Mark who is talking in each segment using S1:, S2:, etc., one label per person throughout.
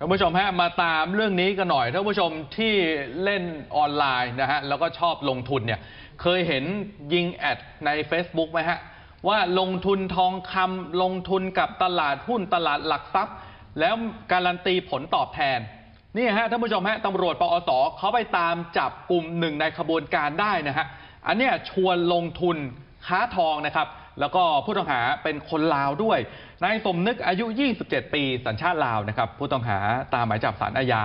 S1: ท่านผู้ชมฮะมาตามเรื่องนี้กันหน่อยท่านผู้ชมที่เล่นออนไลน์นะฮะแล้วก็ชอบลงทุนเนี่ยเคยเห็นยิงแอดใน Facebook ไหมฮะว่าลงทุนทองคำลงทุนกับตลาดหุ้นตลาดหลักทรัพย์ แล้วการันตีผลตอบแทนนี่ฮะท่านผู้ชมฮะตำรวจปอสเขาไปตามจับกลุ่มหนึ่งในขบวนการได้นะฮะอันเนี้ยชวนลงทุนค้าทองนะครับ แล้วก็ผู้ต้องหาเป็นคนลาวด้วย นายสมนึกอายุ 27 ปีสัญชาติลาวนะครับ ผู้ต้องหาตามหมายจับศาลอาญา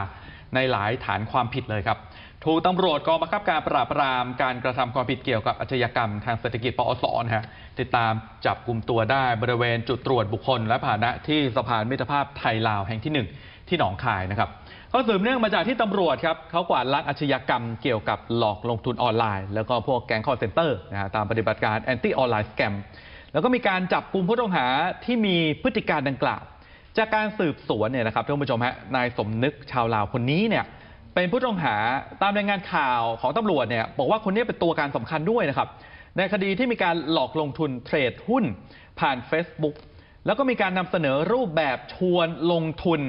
S1: ในหลายฐานความผิดเลยครับ ถูกตำรวจกองบังคับการปราบปรามการกระทำความผิดเกี่ยวกับอาชญากรรมทางเศรษฐกิจปอสนะฮะติดตามจับกลุ่มตัวได้บริเวณจุดตรวจบุคคล และพาหนะที่สะพานมิตรภาพไทยลาวแห่งที่หนึ่งที่หนองคายนะครับก็สืบเนื่องมาจากที่ตำรวจครับเขากวาดล้างอาชญากรรมเกี่ยวกับหลอกลงทุนออนไลน์ แล้วก็พวกแก๊งคอลเซนเตอร์นะฮะตามปฏิบัติการ Anti Online Scam แล้วก็มีการจับกลุ่มผู้ต้องหาที่มีพฤติการดังกล่าว จากการสืบสวนเนี่ยนะครับท่านผู้ชมฮะนายสมนึกชาวลาวคนนี้เนี่ยเป็นผู้ต้องหาตามรายงานข่าวของตำรวจเนี่ยบอกว่าคนนี้เป็นตัวการสำคัญด้วยนะครับในคดีที่มีการหลอกลงทุนเทรดหุ้นผ่าน Facebook แล้วก็มีการนำเสนอรูปแบบชวนลงทุน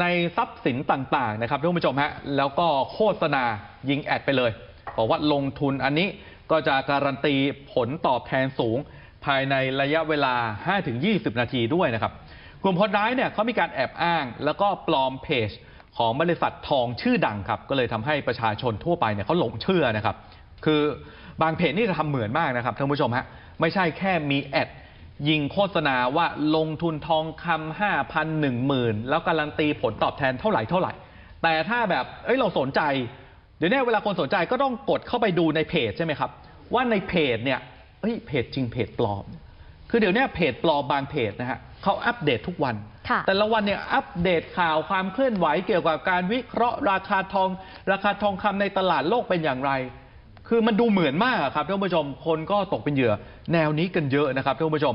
S1: ในทรัพย์สินต่างๆนะครับท่านผู้ชมฮะแล้วก็โฆษณายิงแอดไปเลยบอกว่าลงทุนอันนี้ก็จะการันตีผลตอบแทนสูง ภายในระยะเวลา 5-20 นาทีด้วยนะครับ กลุ่มคนร้ายเนี่ยเขามีการแอบอ้าง แล้วก็ปลอมเพจของบริษัททองชื่อดังครับ ก็เลยทำให้ประชาชนทั่วไปเนี่ยเขาหลงเชื่อนะครับ คือบางเพจนี่จะทำเหมือนมากนะครับท่านผู้ชมฮะไม่ใช่แค่มีแอดยิงโฆษณาว่าลงทุนทองคำห้าพันหนึ่งหมื่นแล้วการันตีผลตอบแทนเท่าไหร่เท่าไหร่ แต่ถ้าแบบเอ้ยเราสนใจ เดี๋ยวนี้เวลาคนสนใจก็ต้องกดเข้าไปดูในเพจใช่ไหมครับ ว่าในเพจเนี่ย เอ้ยเพจจริงเพจปลอม คือเดี๋ยวนี้เพจปลอมบางเพจนะฮะเขาอัปเดตทุกวัน
S2: ค่ะ
S1: แต่ละวันเนี่ยอัปเดตข่าวความเคลื่อนไหวเกี่ยวกับการวิเคราะห์ราคาทอง ราคาทองคำในตลาดโลกเป็นอย่างไร คือมันดูเหมือนมากอะครับท่านผู้ชมคนก็ตกเป็นเหยื่อแนวนี้กันเยอะนะครับท่านผู้ชม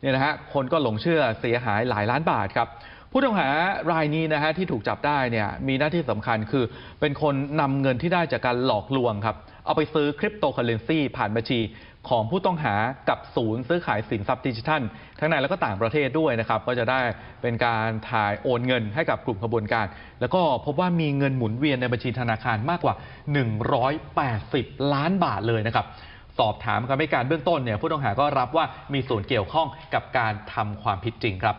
S1: เนี่ยนะฮะคนก็หลงเชื่อเสียหายหลายล้านบาทครับ ผู้ต้องหารายนี้นะฮะที่ถูกจับได้เนี่ยมีหน้าที่สำคัญคือ เป็นคนนำเงินที่ได้จากการหลอกลวงครับ เอาไปซื้อคริปโตเคอเรนซีผ่านบัญชีของผู้ต้องหากับศูนย์ซื้อขายสินทรัพย์ดิจิทัล ทั้งในและก็ต่างประเทศด้วยนะครับ ก็จะได้เป็นการถ่ายโอนเงินให้กับกลุ่มขบวนการ แล้วก็พบว่ามีเงินหมุนเวียนในบัญชีธนาคารมากกว่า 180 ล้านบาทเลยนะครับสอบถามคำให้การเบื้องต้นเนี่ยผู้ต้องหาก็รับว่ามีส่วนเกี่ยวข้องกับการทำความผิดจริงครับ